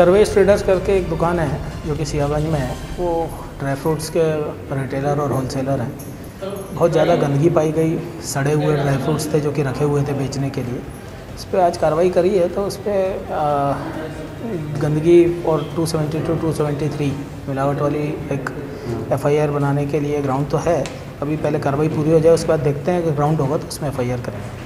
दरवेश ट्रेडर्स करके एक दुकान है, जो कि सियागंज में है। वो ड्राई फ्रूट्स के रिटेलर और होलसेलर हैं। बहुत ज़्यादा गंदगी पाई गई, सड़े हुए ड्राई फ्रूट्स थे जो कि रखे हुए थे बेचने के लिए। इस पर आज कार्रवाई करी है तो उस पर गंदगी और 272 273 मिलावट वाली एक एफआईआर बनाने के लिए ग्राउंड तो है। अभी पहले कार्रवाई पूरी हो जाए, उसके बाद देखते हैं कि ग्राउंड होगा तो उसमें एफआईआर करेंगे।